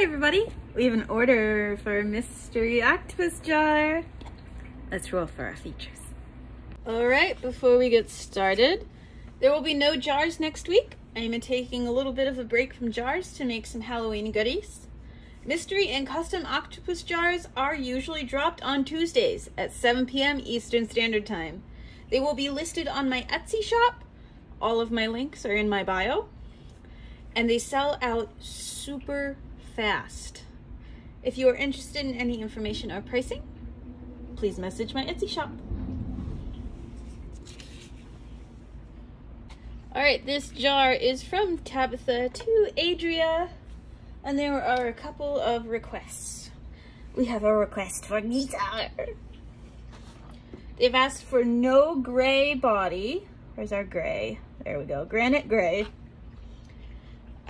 Hi everybody! We have an order for a Mystery Octopus Jar. Let's roll for our features. Alright, before we get started, there will be no jars next week. I am taking a little bit of a break from jars to make some Halloween goodies. Mystery and custom octopus jars are usually dropped on Tuesdays at 7 p.m. Eastern Standard Time. They will be listed on my Etsy shop. All of my links are in my bio. And they sell out super fast. If you are interested in any information or pricing, please message my Etsy shop. All right, this jar is from Tabitha to Adria, and there are a couple of requests. We have a request for guitar. They've asked for no gray body. Where's our gray? There we go, granite gray.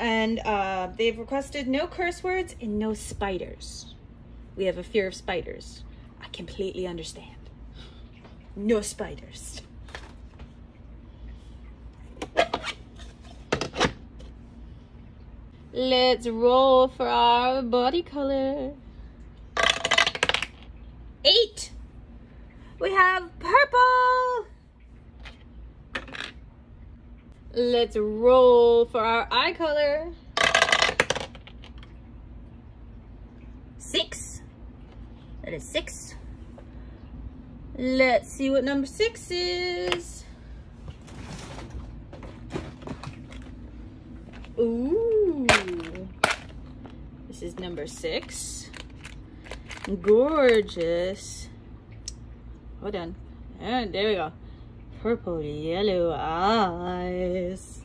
And uh, they've requested no curse words and no spiders. We have a fear of spiders. I completely understand. No spiders. Let's roll for our body color. Eight. We have purple. Let's roll for our eye color. Six. That is six. Let's see what number six is. Ooh. This is number six. Gorgeous. Hold on. And there we go purple yellow eyes.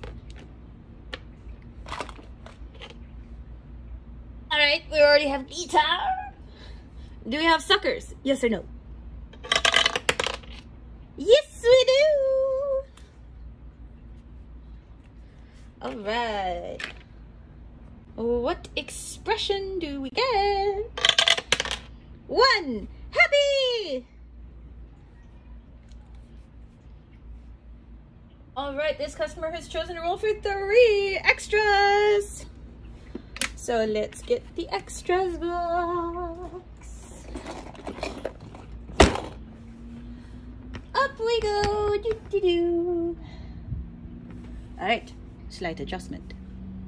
All right, we already have guitar. Do we have suckers? Yes or no? Yes, we do. All right. What expression do we get? One, happy. All right, this customer has chosen to roll for three extras. So let's get the extras box. Up we go. Doo -doo -doo. All right, slight adjustment.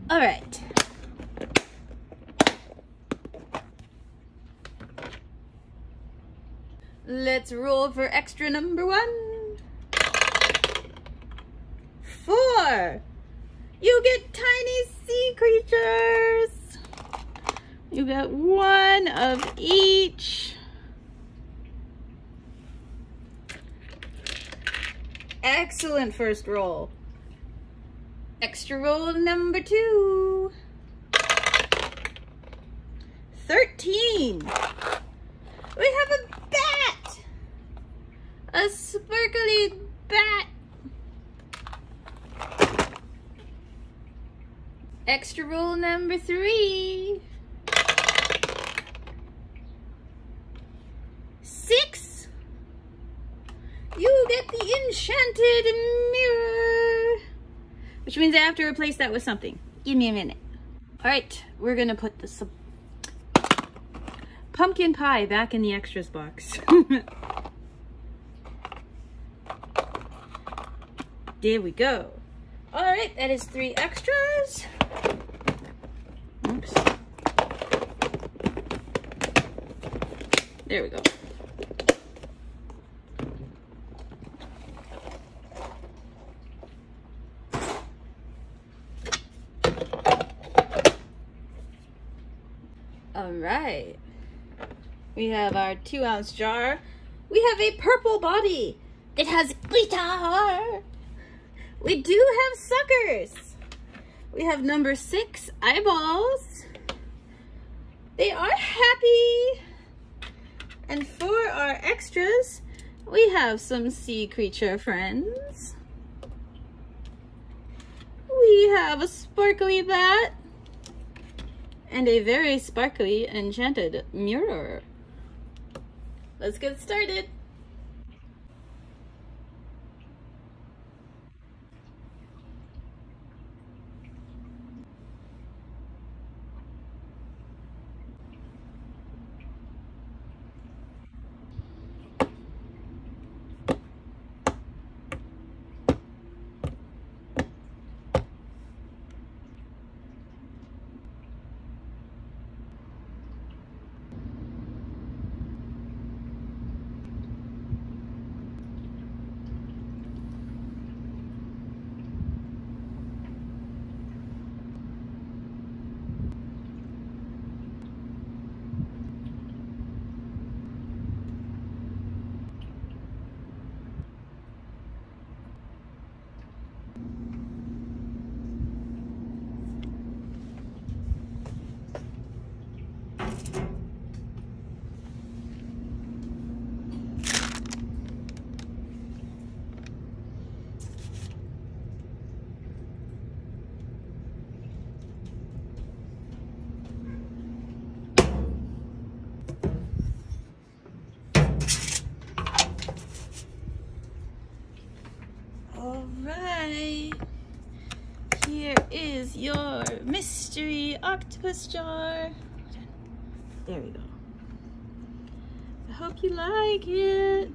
All right. Let's roll for extra number one. Four. You get tiny sea creatures. You get one of each. Excellent first roll. Extra roll number two. 13. We have a bat. A sparkly bat Extra rule number three. Six. You get the enchanted mirror. Which means I have to replace that with something. Give me a minute. All right, we're gonna put the pumpkin pie back in the extras box. there we go. All right, that is three extras. Oops. There we go. All right. We have our two ounce jar. We have a purple body. It has glitter. We do have suckers. We have number six, eyeballs. They are happy. And for our extras, we have some sea creature friends. We have a sparkly bat and a very sparkly enchanted mirror. Let's get started. is your mystery octopus jar. There we go. I hope you like it.